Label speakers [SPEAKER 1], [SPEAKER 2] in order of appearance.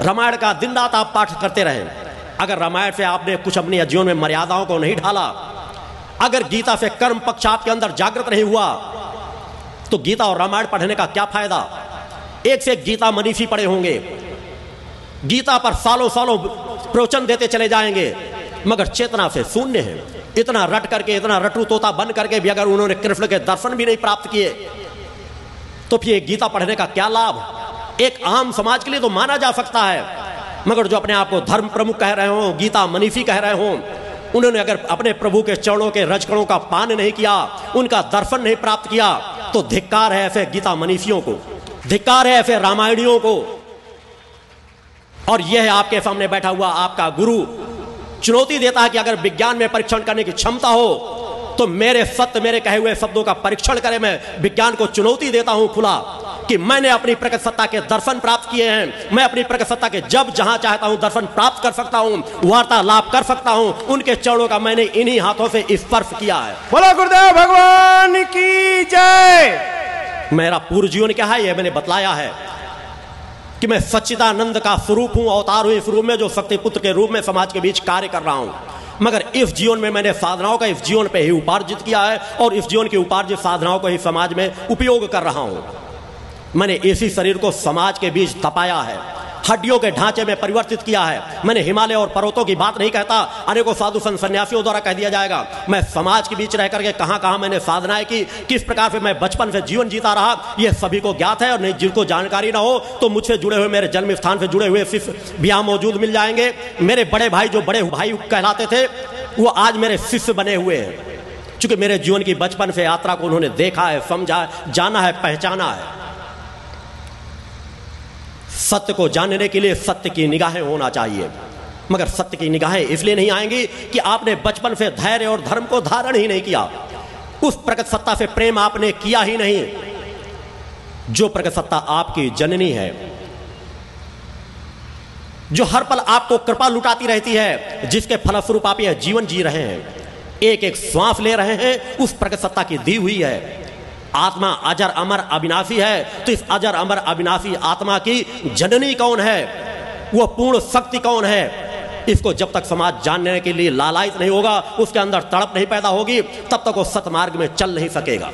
[SPEAKER 1] रामायण का दिन रात आप पाठ करते रहे। अगर रामायण से आपने कुछ अपनी जीवन में मर्यादाओं को नहीं ढाला, अगर गीता से कर्म पक्ष आपके अंदर जागृत नहीं हुआ तो गीता और रामायण पढ़ने का क्या फ़ायदा? एक से एक गीता मनीषी पड़े होंगे। गीता पर सालों सालों प्रवचन देते चले जाएँगे, मगर चेतना से शून्य है। इतना रट करके, इतना रटू तोता बन करके भी अगर उन्होंने कृष्ण के दर्शन भी नहीं प्राप्त किए तो फिर गीता पढ़ने का क्या लाभ? एक आम समाज के लिए तो माना जा सकता है। मगर जो अपने आप को धर्म प्रमुख कह रहे हो, गीता मनीषी कह रहे हो, उन्होंने अगर अपने प्रभु के चरणों के रजकणों का पान नहीं किया, उनका दर्शन नहीं प्राप्त किया तो धिक्कार है ऐसे गीता मनीषियों को, धिक्कार है ऐसे रामायणियों को। और यह है आपके सामने बैठा हुआ आपका गुरु। चुनौती देता है कि अगर विज्ञान में परीक्षण करने की क्षमता हो तो मेरे सत्य, मेरे कहे हुए शब्दों का परीक्षण करे, मैं विज्ञान को चुनौती देता हूँ खुला। कि मैंने अपनी प्रकट सत्ता के दर्शन प्राप्त किए हैं। मैं अपनी प्रकट सत्ता के जब जहाँ चाहता हूँ दर्शन प्राप्त कर सकता हूँ वार्तालाप कर सकता हूँ उनके चरणों का मैंने इन्हीं हाथों से स्पर्श किया है।
[SPEAKER 2] बोलो गुरुदेव भगवान की जय।
[SPEAKER 1] मेरा पूर्व जीवन क्या है यह मैंने बतलाया है कि मैं सच्चिदानंद का स्वरूप हूँ अवतार हूँ इस रूप में जो शक्ति पुत्र के रूप में समाज के बीच कार्य कर रहा हूँ। मगर इस जीवन में मैंने साधनाओं का इस जीवन पे ही उपार्जित किया है और इस जीवन की उपार्जित साधनाओं को ही समाज में उपयोग कर रहा हूँ। मैंने इसी शरीर को समाज के बीच तपाया है, हड्डियों के ढांचे में परिवर्तित किया है। मैंने हिमालय और पर्वतों की बात नहीं कहता, अनेकों साधु संत सन्यासियों द्वारा कह दिया जाएगा, मैं समाज के बीच रह करके कहाँ कहाँ मैंने साधनाएँ की, किस प्रकार से मैं बचपन से जीवन जीता रहा यह सभी को ज्ञात है और नहीं, जिनको जानकारी ना हो तो मुझसे जुड़े हुए मेरे जन्म स्थान से जुड़े हुए शिष्य भी मौजूद मिल जाएँगे। मेरे बड़े भाई जो बड़े भाई कहलाते थे, वो आज मेरे शिष्य बने हुए हैं। चूँकि मेरे जीवन की बचपन से यात्रा को उन्होंने देखा है, समझा जाना है, पहचाना है। सत्य को जानने के लिए सत्य की निगाहें होना चाहिए। मगर सत्य की निगाहें इसलिए नहीं आएँगी कि आपने बचपन से धैर्य और धर्म को धारण ही नहीं किया। उस प्रगत सत्ता से प्रेम आपने किया ही नहीं। जो प्रगत सत्ता आपकी जननी है, जो हर पल आपको कृपा लुटाती रहती है, जिसके फलस्वरूप आप यह जीवन जी रहे हैं एक एक श्वास ले रहे हैं, उस प्रकट सत्ता की दी हुई है। आत्मा अजर अमर अविनाशी है तो इस अजर अमर अविनाशी आत्मा की जननी कौन है? वह पूर्ण शक्ति कौन है? इसको जब तक समाज जानने के लिए लालायित नहीं होगा, उसके अंदर तड़प नहीं पैदा होगी, तब तक वो सतमार्ग में चल नहीं सकेगा।